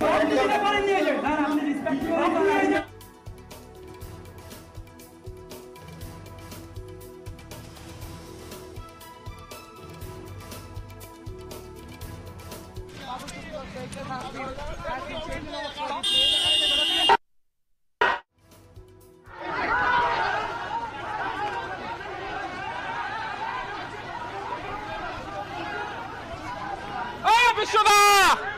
Ah, bicho da!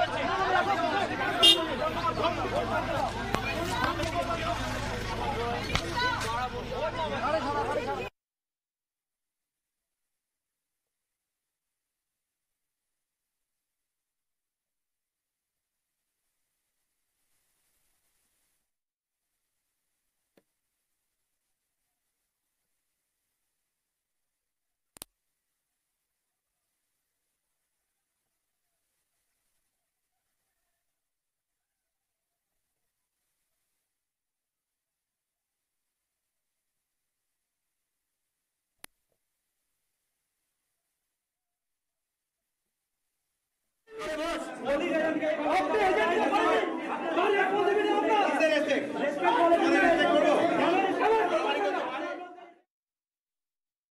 अपने agent को